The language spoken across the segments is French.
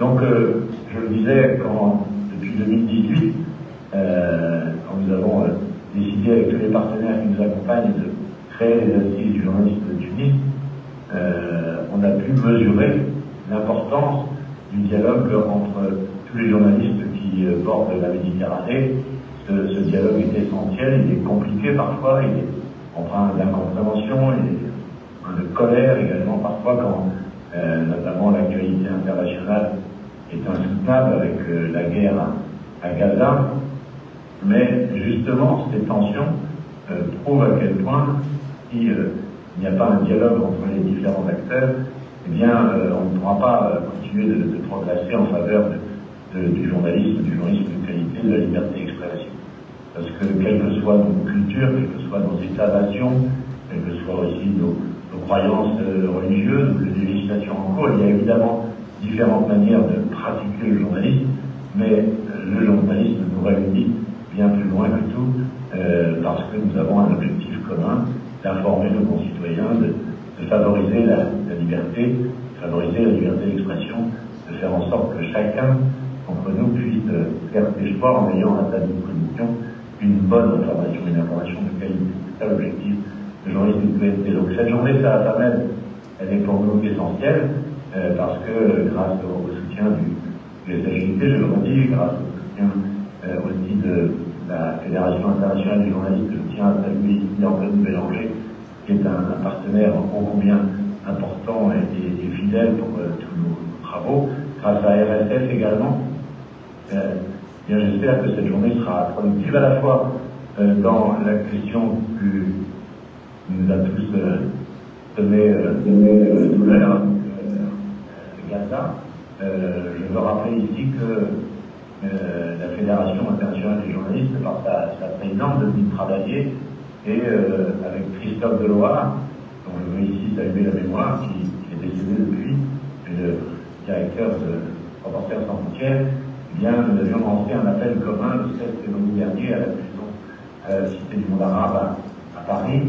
Donc, euh, je le disais, depuis 2018, euh, quand nous avons décidé avec tous les partenaires qui nous accompagnent de créer les assises du journalisme Tunis, on a pu mesurer l'importance du dialogue entre tous les journalistes qui bordent la Méditerranée. Ce, dialogue est essentiel, il est compliqué parfois, il est empreint d'incompréhension, il est de colère également parfois quand euh, notamment l'actualité internationale est insoutenable avec euh, la guerre à, Gaza. Mais justement, ces tensions euh, prouvent à quel point, s'il n'y a pas un dialogue entre les différents acteurs, eh bien, on ne pourra pas continuer de, progresser en faveur du journalisme, du journalisme de qualité, de la liberté d'expression. Parce que quelle que soit nos cultures, quels que soient nos états d'action, quelles que soient aussi nos, nos croyances religieuses les législations en cours, il y a évidemment différentes manières de pratiquer le journalisme, mais le journalisme nous réunit bien plus loin que tout, euh, parce que nous avons un objectif commun d'informer nos concitoyens, de, favoriser la, la, liberté, favoriser la liberté d'expression, de faire en sorte que chacun d'entre nous puisse euh, faire ses choix en ayant à sa disposition une bonne information, une information de qualité. C'est ça l'objectif du journalisme de QST. Donc cette journée, ça, ça m'aide, elle est pour nous essentielle, euh, parce que grâce au, soutien du, SHIT, je le redis, grâce au soutien euh, aussi de la Fédération internationale des journalistes, je tiens à saluer ici qui est un, partenaire ô combien important et, fidèle pour euh, tous nos travaux, grâce à RSF également. J'espère que cette journée sera productive à la fois dans la question plus nous a tous donné, donné douleur Gaza. je veux rappeler ici que la Fédération internationale des journalistes, par sa, présidente, de travailler et avec Christophe Deloire, dont je veux ici saluer la mémoire, qui, est décédé depuis, le directeur de Reporters sans frontières, eh bien, nous avions lancé un appel commun le 7 février dernier à la prison Cité du Monde Arabe à, à Paris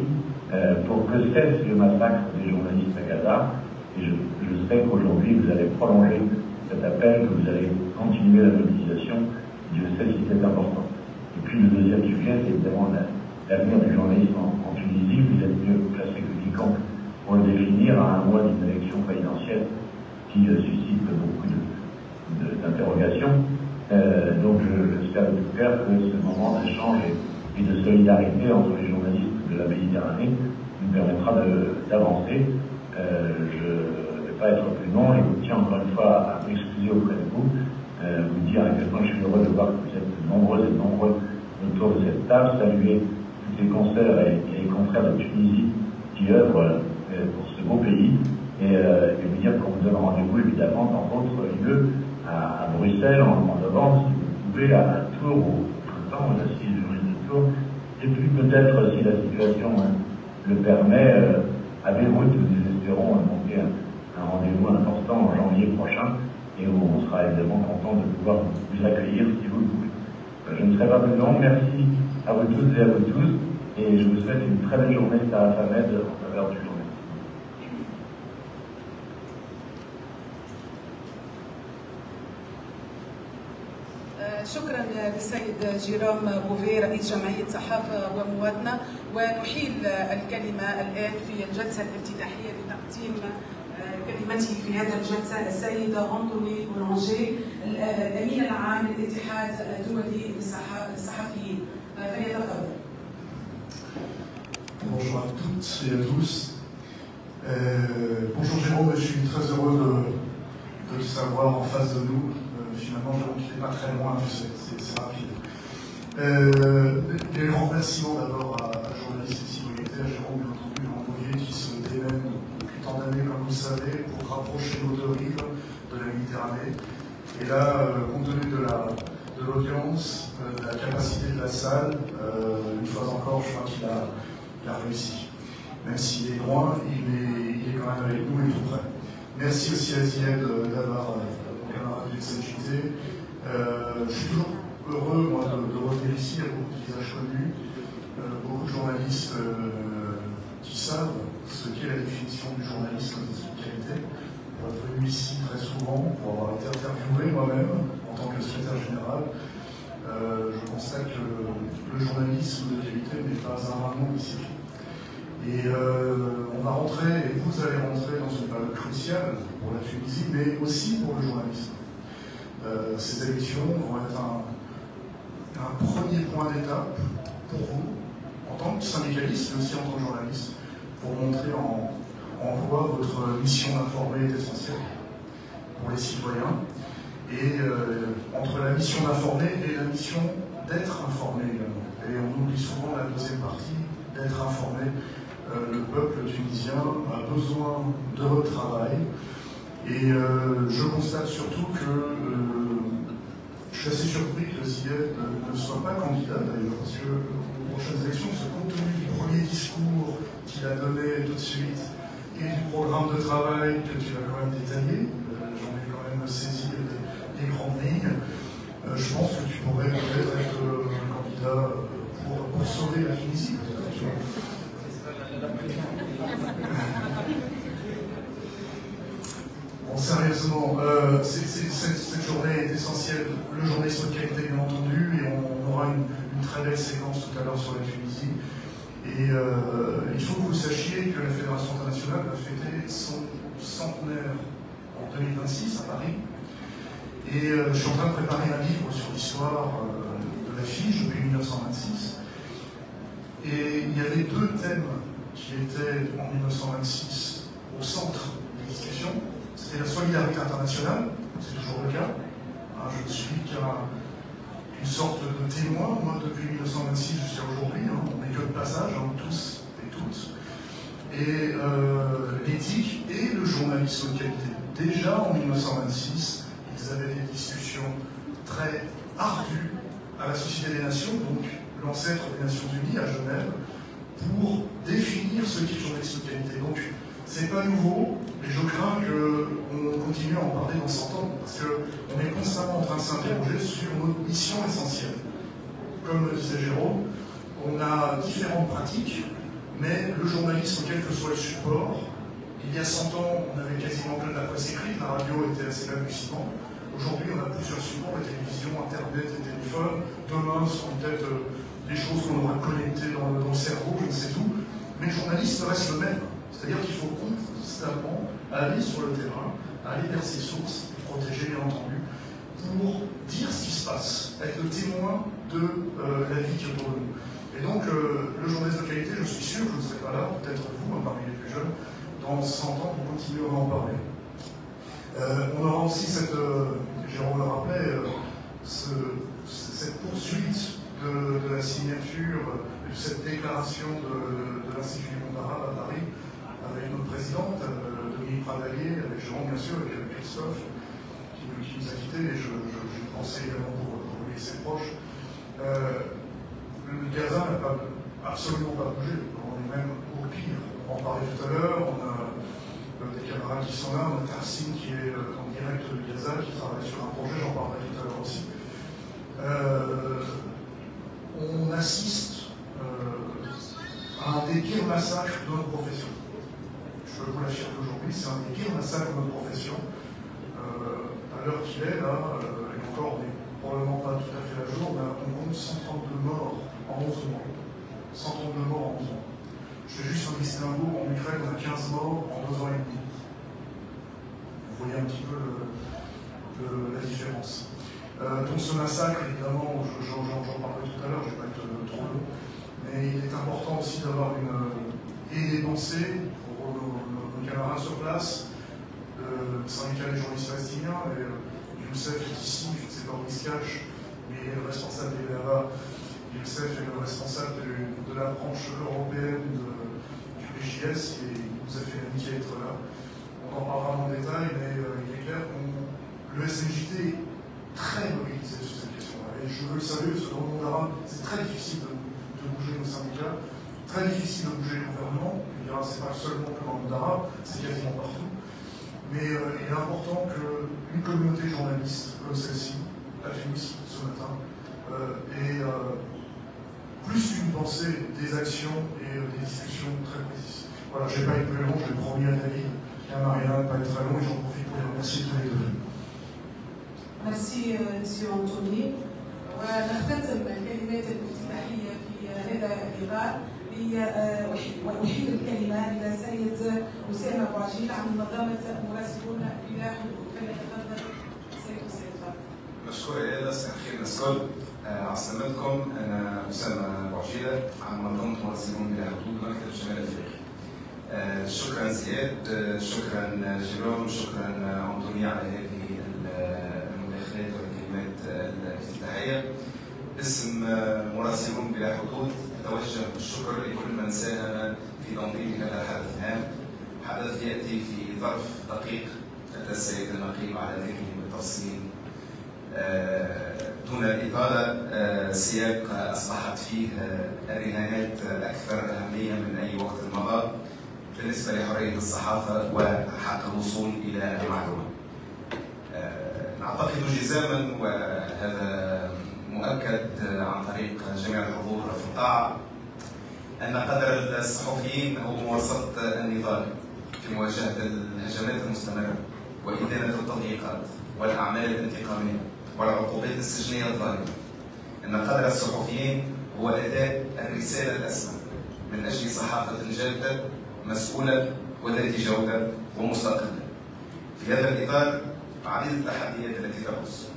euh, pour que cesse le massacre des journalistes à Gaza. Et je, sais qu'aujourd'hui, vous allez prolonger cet appel, que vous allez continuer la mobilisation. Dieu sait si c'est important. Et puis le deuxième sujet, c'est évidemment l'avenir du journalisme en, en, Tunisie. Vous êtes mieux placé que quiconque pour le définir à un mois d'une élection présidentielle qui euh, suscite beaucoup d'interrogations. Euh, donc j'espère de tout cœur que ce moment d'échange et, et, de solidarité entre les journalistes de la Méditerranée nous permettra d'avancer. Euh, je ne vais pas être plus long et vous tiens encore une fois à m'excuser auprès de vous, euh, vous dire à quel point je suis heureux de voir que vous êtes nombreux et nombreux autour de cette table, saluer tous les consoeurs et, les confrères de Tunisie qui œuvrent pour ce beau pays. Et, et vous dire qu'on vous donne rendez-vous évidemment dans d'autres lieux à, Bruxelles en, novembre, si vous pouvez, à, Tours au printemps, aux assises de Tours, et puis peut-être, si la situation hein, le permet, euh, à Beyrouth, espérons monter un, un rendez-vous important en janvier prochain, et où on sera évidemment content de pouvoir vous accueillir si vous le voulez. Euh, je ne serai pas plus long, merci à vous tous et à vous tous, et je vous souhaite une très belle journée à Famed en faveur du شكرا للسيد جيرام بوفي رئيس جمعية صحافة ومواطنة ونحيل الكلمة الآن في الجلسة الافتتاحية لتقديم كلمته في هذا الجلسة السيد أنطوني بولانجي الأمين العام للاتحاد الدولي للصحفيين فليتفضل Bonjour à toutes et à tous. Euh, bonjour Jérôme, je suis très heureux de, de le savoir en face de nous. Finalement, je n'est pas très loin, c'est rapide. Euh, des remerciements d'abord à, à journaliste et à Jérôme Lantourier qui se démène depuis tant d'années, comme vous le savez, pour rapprocher nos deux rives de la Méditerranée. Et là, euh, compte tenu de l'audience, de, euh, de, la capacité de la salle, euh, une fois encore, je crois qu'il a, réussi. Même s'il est loin, il est, il est quand même avec nous et tout près. Merci aussi à Zied d'avoir de Euh, je suis toujours heureux, de, revenir ici, à beaucoup de visages connus, euh, beaucoup de journalistes euh, qui savent ce qu'est la définition du journalisme de qualité. Pour être venu ici très souvent, pour avoir été interviewé moi-même en tant que secrétaire général. Je constate que le journalisme de qualité n'est pas un nom ici. Et on va rentrer, et vous allez rentrer dans une période cruciale pour la Tunisie, mais aussi pour le journalisme. Ces élections vont être un, premier point d'étape pour vous, en tant que syndicaliste, mais aussi en tant que journaliste, pour montrer en, en quoi votre mission d'informer est essentielle pour les citoyens. Et euh, entre la mission d'informer et la mission d'être informé également. Et on oublie souvent la deuxième partie, d'être informé. Euh, le peuple tunisien a besoin de votre travail. Et euh, je constate surtout que je suis assez surpris que Ziyed ne soit pas candidat d'ailleurs, parce que aux prochaines élections, ce compte tenu du premier discours qu'il a donné tout de suite et du programme de travail que tu as quand même détaillé, j'en ai quand même saisi des grandes lignes. Euh, je pense que tu pourrais peut-être être euh, un candidat euh, pour, sauver la Tunisie. Sérieusement, cette, journée est essentielle. Le journalisme de qualité, bien entendu, et on, aura une, très belle séquence tout à l'heure sur la Tunisie. Et il faut que vous sachiez que la Fédération internationale va fêter son centenaire en 2026 à Paris. Et euh, je suis en train de préparer un livre sur l'histoire euh, de la FIGE depuis 1926. Et il y avait deux thèmes qui étaient en 1926 au centre des discussions. C'était la solidarité internationale, c'est toujours le cas. Hein, je ne suis qu'une sorte de témoin, moi, depuis 1926 jusqu'à aujourd'hui. On n'est que de passage, hein, tous et toutes. Et euh, l'éthique et le journalisme de qualité. Déjà en 1926, vous avez des discussions très ardues à la Société des Nations, donc l'ancêtre des Nations Unies à Genève, pour définir ce qu'est journalisme de qualité. Donc, c'est pas nouveau, mais je crains qu'on continue à en parler dans 100 ans, parce qu'on est constamment en train de s'interroger sur nos missions essentielles. Comme le disait Jérôme, on a différentes pratiques, mais le journalisme, quel que soit le support, il y a 100 ans, on avait quasiment plein de la presse écrite, la radio était assez balbutiement. Aujourd'hui, on a plusieurs supports, la télévision, Internet, les téléphones. Demain, ce seront peut-être euh, des choses qu'on aura connectées dans, le cerveau, je ne sais tout. Mais le journaliste reste le même. C'est-à-dire qu'il faut constamment aller sur le terrain, aller vers ses sources, protéger bien entendu, pour dire ce qui se passe, être le témoin de euh, la vie qui est autour de nous. Et donc, euh, le journaliste de qualité, je suis sûr, je ne serai pas là, peut-être vous, hein, parmi les plus jeunes, dans 100 ans, pour continuer à en parler. Euh, on aura aussi cette, Jérôme le rappelait, cette poursuite de, la signature de cette déclaration de, l'Institut du monde arabe à Paris avec notre présidente, Dominique Pradalier, avec Jérôme bien sûr, avec Christophe, qui, nous a quittés, et je, pensais également pour, lui et ses proches. le Gaza n'a pas, absolument pas bougé, on est même au pire. On en parlait tout à l'heure, on a des camarades qui sont là, on a Tarsim qui est euh, en direct de Gaza, qui travaille sur un projet, j'en parlerai tout à l'heure aussi. Euh, on assiste euh, à un des pires massacres de notre profession. C'est un des pires massacres de notre profession. à l'heure qu'il est, là, et encore, on n'est probablement pas tout à fait à jour, mais on compte 132 morts en 11 mois. 132 morts en 11 mois. Je fais juste un distinguo, en Ukraine, on a 15 morts en deux ans et demi. Vous voyez un petit peu la différence. Euh, donc ce massacre, évidemment, j'en parlerai tout à l'heure, je ne vais pas être trop long, mais il est important aussi d'avoir une et des pensées nos, camarades sur place, le syndicat des journalistes palestiniens, et euh, Youssef est ici, je ne sais pas où il se cache, mais le responsable des BABA. Youssef est le responsable de, de la branche européenne de, JS et il nous a fait l'amitié d'être là. On en parlera en détail, mais euh, il est clair que le SNJT est très mobilisé sur cette question-là. Et je veux le saluer, parce que dans le monde arabe, c'est très difficile de, bouger nos syndicats, très difficile de bouger le gouvernement. C'est pas seulement que dans le monde arabe, c'est quasiment partout. Mais euh, il est important qu'une communauté journaliste comme celle-ci, à Tunis ce matin, euh, ait plus qu'une pensée, des actions et euh, des discussions très précises. Voilà, je ne vais pas être plus long, je l'ai promis à David et à Marianne de ne pas être très long et j'en profite pour les remercier tous les deux. ميرسي مسيو أنطوني ونختتم الكلمات الافتتاحية في هذا الإطار وأحيل الكلمة إلى سيد أسامة بوعجيل عن منظمة مراسلون بلا حدود فليتفضل سيد أسامة. مشكور يا مساء الخير الكل عسلامتكم أنا أسامة بوعجيله عن منظمه مراسلون بلا حدود مكتب شمال افريقيا آه، شكرا زياد. آه، شكرا جيروم شكرا انطوني على هذه المداخلات والكلمات الافتتاحية. اسم مراسلون بلا حدود اتوجه بالشكر لكل من ساهم في تنظيم هذا الحدث الهام حدث يأتي في ظرف دقيق أتى السيد النقيب على ذكره بالتفصيل دون الإطالة سياق أصبحت فيه الرهانات أكثر أهمية من أي وقت مضى بالنسبة لحرية الصحافة وحق الوصول إلى المعلومة. نعتقد جزاما وهذا مؤكد عن طريق جميع الحضور في القاعة أن قدر الصحفيين هو مواصلة النضال في مواجهة الهجمات المستمرة وإدانة التضييقات والأعمال الانتقامية والعقوبات السجنية الظالمة. أن قدر الصحفيين هو أداء الرسالة الأسمى من أجل صحافة جادة مسؤولة وذات جودة ومستقلة. في هذا الإطار عديد التحديات التي تحدث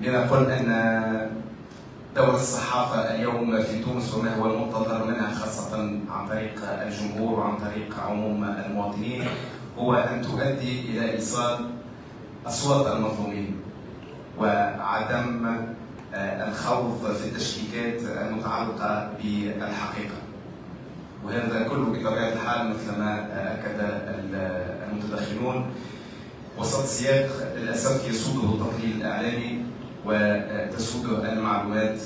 لنقل أن دور الصحافة اليوم في تونس وما هو المنتظر منها خاصة عن طريق الجمهور وعن طريق عموم المواطنين هو أن تؤدي إلى إيصال أصوات المظلومين وعدم الخوض في التشكيكات المتعلقة بالحقيقة. وهذا كله بطبيعة الحال مثل ما أكد المتدخلون. وسط سياق للأسف يسوده التضليل الإعلامي وتسوده المعلومات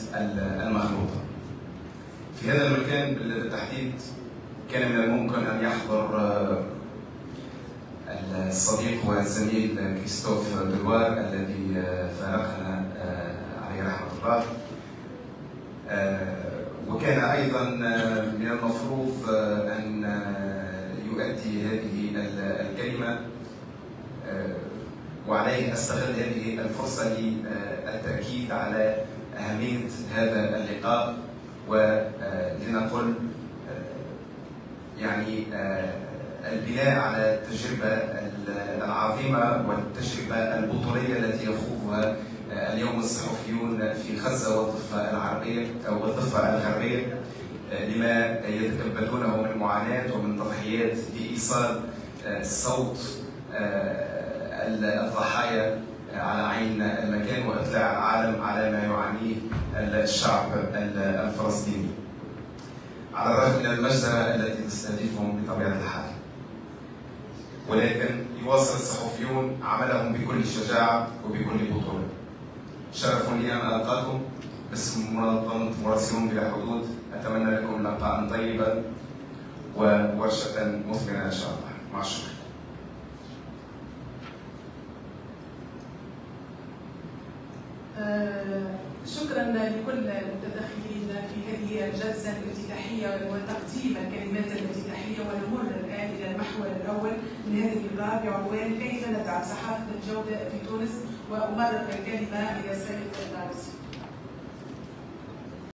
المخلوطة في هذا المكان بالتحديد كان من الممكن أن يحضر الصديق والزميل كريستوف دلوار الذي فارقنا عليه رحمة الله. وكان أيضا من المفروض أن يؤدي هذه الكلمة وعليه أستغل هذه الفرصة للتأكيد على أهمية هذا اللقاء ولنقل يعني البناء على التجربة العظيمة والتجربة البطولية التي يخوضها اليوم الصحفيون في غزة والضفة العربية أو الضفة الغربية لما يتكبدونه من معاناة ومن تضحيات لإيصال صوت الضحايا على عين المكان وإطلاع العالم على ما يعانيه الشعب الفلسطيني على الرغم من المجزرة التي تستهدفهم بطبيعة الحال ولكن يواصل الصحفيون عملهم بكل شجاعة وبكل بطولة. شرف لي أن ألقاكم باسم منظمة مراسلون بلا حدود أتمنى لكم لقاء طيبا وورشة مثمرة إن شاء الله مع الشكر. شكرا لكل المتدخلين في هذه الجلسة الافتتاحية وتقديم الكلمات الافتتاحية ونمر الآن إلى المحور الأول من هذه اللقاء بعنوان كيف ندعم صحافة الجودة في تونس وأمرر الكلمة إلى السيد الرئيس.